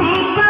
Make